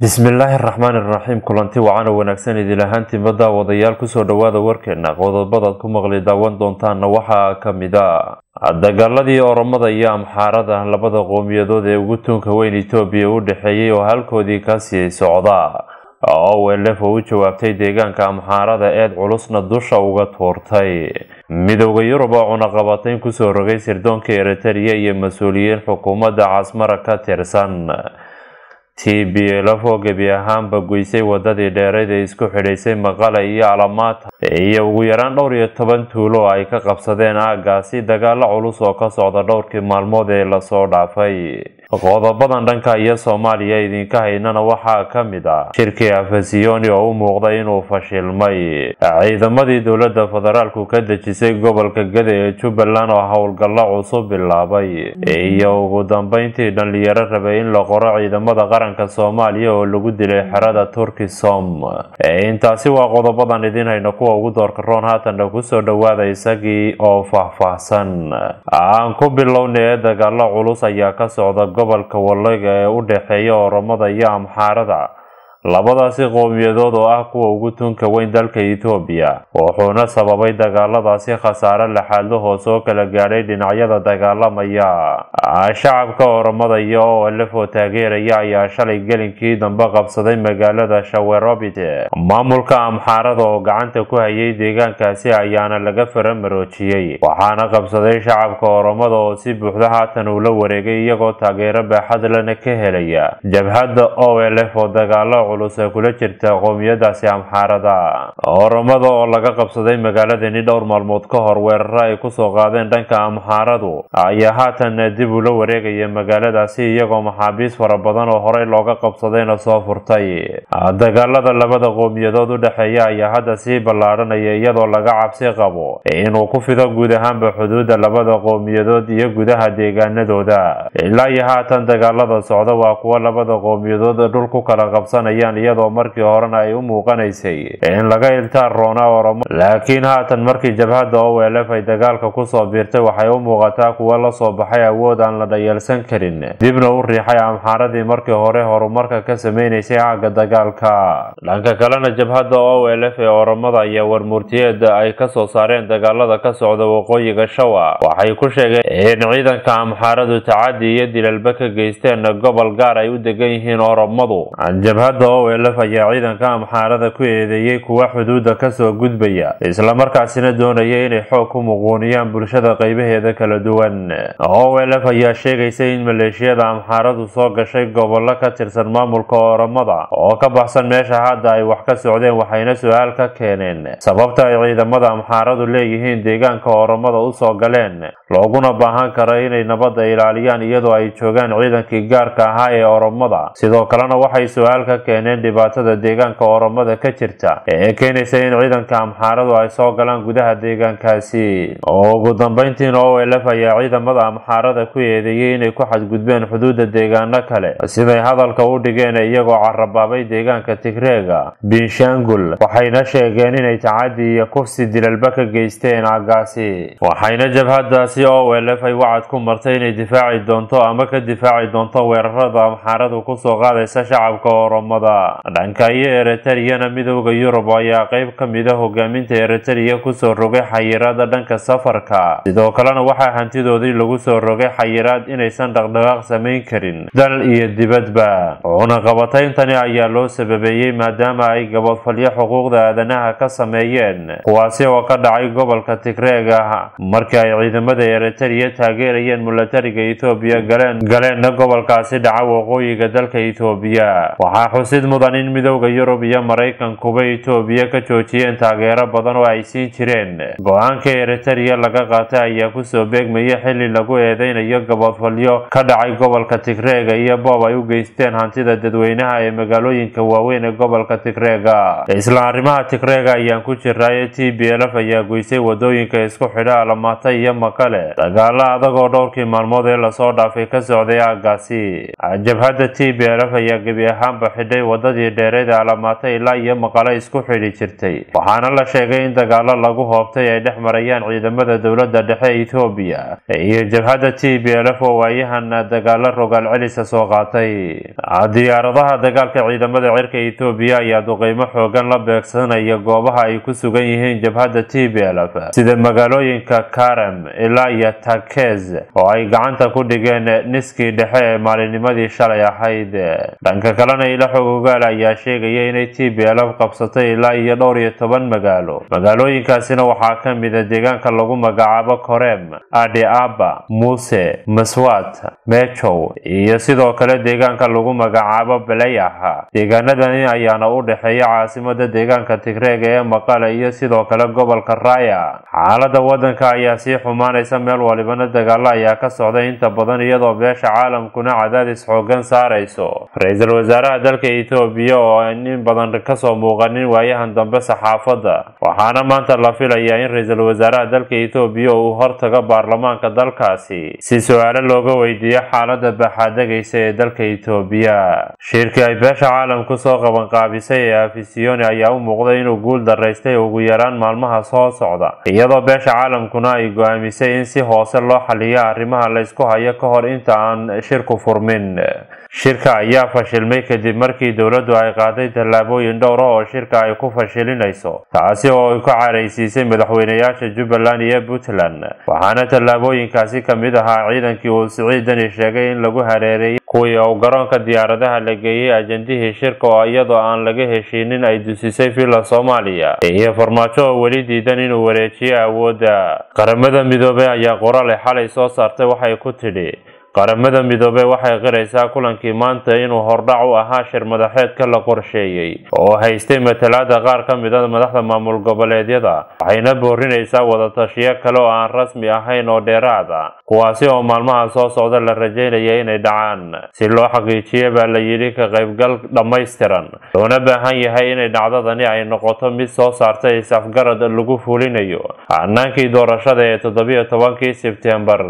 bismillaahi araxmaan iraxiim kulanti wacan oo wanaagsan idil ahaantiinba daawadayaal ku soo dhowaada warkeena. Qodobadaad ku maqli daawan doontaanna waxaa ka mid a. Dagaaladii oromada iyo amxaarada labada qowmiyadood ee ugu tuunka weyn etoobiya u dhexeeyay oo halkoodii ka sii socda. Owelef oo u jawaabtay deegaanka amxaarada eed culusna dusha uga tuurtay midooda yurub oo cunaqabatayn ku soo rogay sirdoonka eritrea iyo mas'uuliyiin xukuumadda casmara ka tirsan t b lf oo gebi ahaanba goysay wadadii dheereed ee isku xidhaysay maqale iyo alamaata iyo ugu yaraan dhowr iyo toban tuulo ay ka qabsadeen aagaasi dagaalo culus oo ka socda dhowrkii maalmood ee la soo dhaafay. Qodobadan dhanka iyo soomaaliya idinka haynana waxaa ka mid ah. Shirkii afasiyoni oo u muuqda inuu fashilmay. Ciidamadii dowladda federaalku ka dejisay gobolka gada ee jubbaland oo howlgallo cusub bilaabay. Iyo ugu dambeyntii dhalinyaro rabay in la qoro ciidamada qaranka soomaaliya oo lagu dilay xerada turkisom. Intaasi waa qodobadan idin hayna kuwa ugu doorka roon haatanna ku soo dhowaada isagii oo faahfaahsan. Aan ku bilowna ee dagaalo culus ayaa ka socda gobolka walega ee u dhexeeya oromada iyo amxaarada labadaasi qowmiyadood oo ah kuwa ugu tunka weyn dalka etoobiya wuxuuna sababay dagaaladaasi khasaare laxaadlo hoos oo kala gaadhay dhinacyada dagaalamaya. Shacabka oromada iyo o lf oo taageeraya ayaa shalay gelinkii dambe qabsaday magaalada shawerobit maamulka amxaarada oo gacanta ku hayay deegaankaasi ayaana laga faramaroojiyey waxaana qabsaday shacabka oromada oo si buuxda haatan uu la wareegay iyagoo taageero baaxad lana ka helaya. Jabhadda o lf oo dagaalo culus ee kula jirta qowmiyadaasi amxaarada oromada oo laga qabsaday magaaladani dhowr maalmood ka hor weeraro ay ku soo qaadeen dhanka amxaaradu ayaa haatan dib ula wareegaya magaaladaasi iyagoo maxaabiis fara badan oo horey looga qabsadayna soo furtay. Dagaalada labada qowmiyadood u dhexeeya ayaa hadda sii ballaadhanaya iyadoo laga cabsi qabo inuu ku fido guud ahaanba xuduudda labada qowmiyadood iyo gudaha deegaanadooda. Ilaa iyo haatan dagaalada socda waa kuwa labada qowmiyadood dhul ku kala qabsanaya iyadoo markii horena ay u muuqanaysay in laga iltaan roona oromo. Laakiin haatan markii jabhadda o lf ay dagaalka ku soo biirtay waxay u muuqataa kuwa la soo baxay awood aan la dhayeelsan karin. Dibna u riixay amxaaradii markii hore horumarka ka sameynaysay aagga dagaalka. Dhanka kalena jabhadda o lf ee oromada ayaa warmurtiyeeda ay ka soo saareen dagaalada ka socda waqooyiga shawa. Waxay ku sheegeen in ciidanka amxaaradu tacadi iyo dilalba ka geysteen gobol gaar ay u degan yihiin oromadu. Jabhadda o lf ayaa ciidanka amxaarada ku eedeeyey kuwa xuduudda ka soo gudbaya islamarkaasina doonaya inay xoog ku muquuniyaan bulshada qeybaheeda kala duwan. Lf ayaa sheegaysa in maleeshiyada amxaaradu soo gashay gobollo ka tirsan maamulka oromada oo ka baxsan meesha hadda ay wax ka socdeen waxayna su'aal ka keeneen. Sababta ay ciidamada amxaaradu leeyihiin deegaanka oromada u soo galeen looguna baahan karo inay nabadda ilaaliyaan iyadoo ay joogaan ciidankii gaarka ahaa ee oromada. Sidoo kalena waxay su'aal ka keeneen dhibaatada deegaanka oromada ka jirta. Ee keenaysa in ciidanka amxaaradu ay soo galaan gudaha deegaankaasi. Oo ugu dambeyntiina o lf ayaa ciidamada amxaarada ku eedeeyey inay ku xadgudbeen xuduudda deegaano kale. Siday hadalka u dhigeen iyagoo carabaabay deegaanka tigreega binshaangul waxayna sheegeen inay tacadi iyo kufsi dilalba ka geysteen aagaasi waxayna jabhadaasi o lf ay wacad ku martay inay difaaci doonto ama ka difaaci doonto weerarada amxaaradu ku soo qaadaysa shacabka oromada dhanka iyo eritreyana midooda yurub ayaa qeyb ka mid a hogaaminta eritreya ku soo rogay xayiraada dhanka safarka. Sidoo kalena waxaa hantidoodii lagu soo rogay xayiraad inaysan dhaqdhaqaaq samayn karin dal iyo dibadba. Cunaqabatayntani ayaa loo sababeeyey maadaama ay gabodfalyo xuquuqda aadanaha ka sameeyeen kuwaasi oo ka dhacay gobolka tigreega markii ay ciidamada eritreya taageerayeen milatariga ethoobiya galeen galeenna gobolkaasi dhaca waqooyiga dalka ethoobiya waxaa xusid mudan in midooda yurub iyo maraykankuba etoobiya ka joojiyeen taageero badan oo ay siin jireen. Go'aanka eritreya laga qaatay ayaa ku soo beegmaya xili lagu eedeynayo gabodfalyo ka dhacay gobolka tigreega iyo boob ay u geysteen hantida dadweynaha ee magaalooyinka waaweyn ee gobolka tigreega. Isla arrimaha tigreega ayaan ku jiraaye t b lf ayaa goysay waddooyinka isku xidha alamata iyo makale. Dagaalo adagoo dhowrkii maalmood ee la soo dhaafay ka socday aagaasi jabhadda t b lf ayaa gebi ahaanba xidhay waayey wadadii dheereed alamaatay ilaa iyo maqale isku xidhi jirtay. Waxaana la sheegay in dagaalo lagu hoobtay ay dhex marayaan ciidamada dowladda dhexe ethoobiya iyo jabhadda t b l f oo waayahan dagaalo rogaal celisa soo qaatay. Diyaaradaha dagaalka ciidamada cirka ethoobiya ayaa duqeymo xoogan la beegsanaya goobaha ay ku sugan yihiin jabhadda t b l f sida magaalooyinka karem ilaa iyo takez oo ay gacanta ku dhigeen niskii dhexe ee maalinnimadii shalay ahayd. Dhanka kalena ila xog ogaal ayaa sheegaya inay t b l f qabsatay ilaa iyo dhowr iyo toban magaalo. Magaalooyinkaasina waxaa ka mida deegaanka lagu magacaabo korem adi aba muse maswat mejow iyo sidoo kale deegaanka lagu magacaabo beleyaha deegaanadani ayaana u dhexeeya caasimada deegaanka tigreega ee maqale iyo sidoo kale gobolka raya. Xaalada wadanka ayaa sii xumaanaysa meel walibana dagaalo ayaa ka socda inta badan iyadoo beesha caalamkuna cadaadis xoogan saarayso. Ra'iisul wasaaraha dalka etoobiya oo aan in badan ka soo muuqanin waayahan dambe saxaafadda. Waxaana maanta la filayaa in ra'iisul wasaaraha dalka etoobiya uu hortago baarlamaanka dalkaasi. Si su'aalo looga weydiiyo xaalada baxaadegaysa ee dalka etoobiya shirkii ay beesha caalamku soo qabanqaabisay ee afisiyoni ayaa u muuqday inuu guul daraystay ugu yaraan maalmaha soo socda iyadoo beesha caalamkuna ay go'aamisay in si hoose loo xaliyo arrimaha la ysku hayo ka hor inta aan shirku furmin shirka ayaa fashilmay kadib markii dowladdu ay qaaday tallaabooyin dhowra oo shirka ay ku fashilinayso taasi oo ay ku caraysiisay madaxweynayaasha jubbaland iyo puntland. Waxaana tallaabooyinkaasi ka mid ahaa ciidankii uu siciidani sheegay in lagu hareereeyay kuwii uu garoonka diyaaradaha la geeyey ajandihii shirka oo iyadoo aan laga heshiinin ay dusisay villa soomaaliya iyo farmaajo oo weli diidan inuu wareejiyo awoodda qaramada midoobey ayaa qorale xalay soo saartay waxay ku tidhi qaramada midoobey waxay qiraysaa kulankii maanta inuu hordhac u ahaa shir madaxeedka la qorsheeyey oo haystay matalaada qaar ka mid a madaxda maamul goboleedyada waxayna boorinaysaa wadatashiyo kale oo aan rasmi ahayn oo dheeraad ah kuwaasi oo maalmaha soo socda la rajaynaya inay dhacaan. Si loo xaqiijiyo baa la yidhi ka qaybgal dhammaystiran loona baahan yahay inay dhacdadani ay noqoto mid soo saarta is-afgarad lagu fulinayo. Hanaankii doorashada ee toddobiyo tobankii sebtembar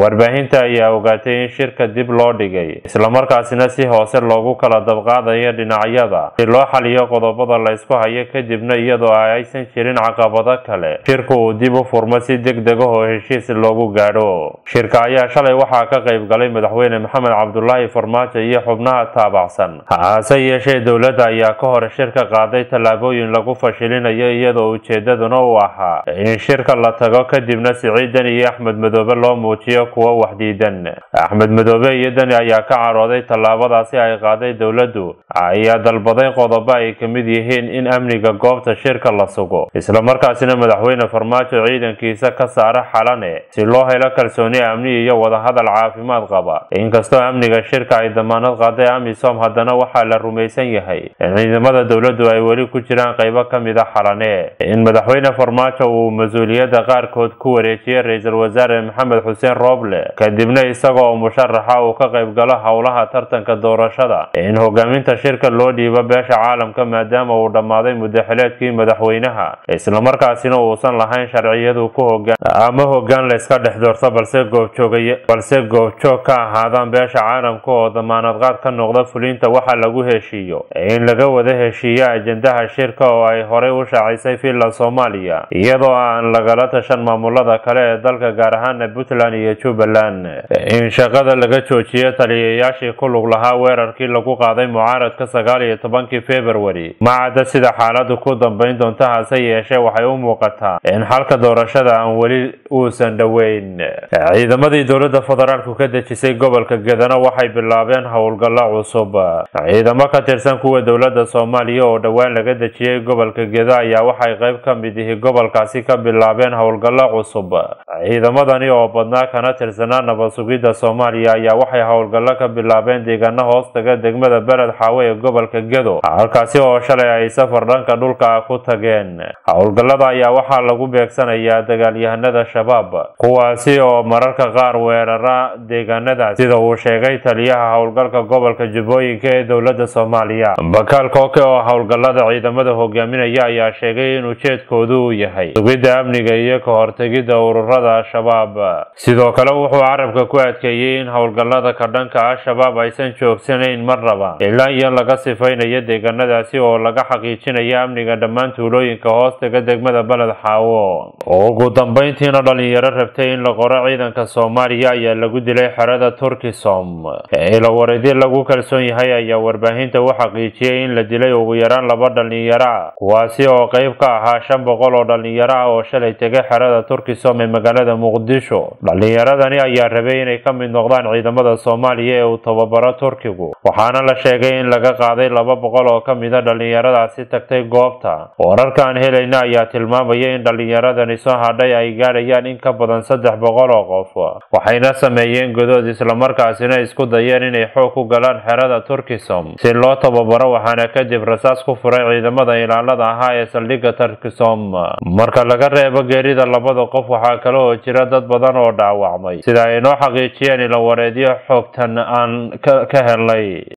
warbaahinta ayaa ogaatay in shirka dib loo dhigay. Islamarkaasina si hoose loogu kala dabqaadayo dhinacyada. Si loo xaliyo qodobada la ysku hayo kadibna iyadoo aysan jirin caqabado kale. Shirku uu dib u furmo si deg deg ah oo heshiis loogu gaadho. Shirka ayaa shalay waxaa ka qayb galay madaxweyne maxamed cabdulaahi farmaajo iyo xubnaha taabacsan. Hase yeeshee dowladda ayaa ka hor shirka qaaday tallaabooyin lagu fashilinayo iyadoo ujeedaduna uu ahaa in shirka la tago kadibna siciidan iyo axmed madoobe loo muujiyo kuwo waxdiidan axmed madoobe iyo dani ayaa ka carooday tallaabadaasi ay qaaday dowladdu. Ayaa dalbaday qodobo ay ka mid yihiin in amniga goobta shirka la sugo. Islamarkaasina madaxweyne farmaajo ciidankiisa ka saara xalane si loo helo kalsooni amni iyo wadahadal caafimaad qaba. Inkastoo amniga shirka ay damaanad qaaday amisom haddana waxaa la rumaysan yahay in ciidamada dowladdu ay weli ku jiraan qaybo ka mid a xalane. In madaxweyne farmaajo uu mas'uuliyadda qaarkood ku wareejiyey ra'iisul wasaare maxamed xuseen rooble kadibna isagoo musharaxa uu ka qayb galo howlaha tartanka doorashada. In hogaaminta shirka loo dhiibo beesha caalamka maadaama uu dhammaaday mudaxileedkii madaxweynaha islamarkaasina uusan lahayn sharciyadu ku hogaan ama hogaan layska dhex doorto balse goobjoogay balse goobjoog ka ahaadaan beesha caalamka oo damaanad qaad ka noqda fulinta waxa lagu heshiiyo. In laga wada heshiiyo ajendaha shirka oo ay horey u shaacisay villa soomaaliya iyadoo aan lagala tashan maamulada kale ee dalka gaar ahaana puntland iyo jubbaland in shaqada laga joojiyo taliyayaashii ku lug lahaa weerarkii lagu qaaday mucaaradka sagaal iyo tobankii februari ma cadda sida xaaladu ku dambeyn doonta hase yeeshee waxay u muuqataa in xalka doorashada aan weli uusan dhoweyn. Ciidamadii dowladda federaalku ka dejisay gobolka gedana waxay bilaabeen howlgallo cusub. Ciidamo ka tirsan kuwa dowladda soomaaliya oo dhowaan laga dejiyey gobolka geda ayaa waxay qayb ka mid ihi gobolkaasi ka bilaabeen howlgallo cusub. Ciidamadani oo badnaa kana tirsanaa nabad sugidda soomaaliya ayaa waxay howlgallo ka bilaabeen deegaano hoos taga degmada beled xaawe ee gobolka gedo. Halkaasi oo shalay ay safar dhanka dhulka ku tageen. Howlgallada ayaa waxaa lagu beegsanayaa dagaalyahanada shabaab kuwaasi oo mararka qaar weerara deegaanadaas sida uu sheegay taliyaha howlgalka gobolka jubbooyinka ee dowladda soomaaliya. Bakaal kooke oo howlgallada ciidamada hogaaminaya ayaa sheegay in ujeedkoodu uu yahay sugidda amniga iyo ka hortegidda ururada al-shabaab sidoo kale wuxuu carabka ku adkeeyay adkeeyey in howlgallada ka dhanka al-shabaab aysan joogsanayn marnaba ilaa iyo laga sifaynayo deegaanadaasi oo laga xaqiijinayo amniga dhammaan tuulooyinka hoostaga degmada beled xaawo ugu dambeyntiina dhalinyaro rabtay in la qoro ciidanka soomaaliya ayaa lagu dilay xerada turkisom ilawareedyo lagu kalsoon yahay ayaa warbaahinta u xaqiijiyey in la dilay ugu yaraan laba dhalinyaro ah kuwaasi oo qeyb ka ahaa shan boqol oo dhalinyaro ah oo shalay tegay xerada turkisom ee magaalada muqdisho. Dhalinyaradani ayaa rabay inay ka mid noqdaan ciidamada soomaaliya ee uu tababaro turkigu. Waxaana la sheegay in laga qaaday laba boqol oo ka mida dhalinyaradaasi tagtay goobta. Wararkaan helayna ayaa tilmaamaya in dhalinyaradani soo hadhay ay gaadhayaan in ka badan saddex boqol oo qof. Waxayna sameeyeen godood islamarkaasina isku dayeen inay xoog ku galaan xerada turkisom. Si loo tababaro waxaana kadib rasaas ku furay ciidamada ilaalada ahaa ee saldhigga turkisom. Marka laga reebo geerida labada qof waxaa kale oo jira dad badan oo dhaawacmay. Sida ay noo xaqiijiyeen ilawareedyo xoogtan aan ka helnay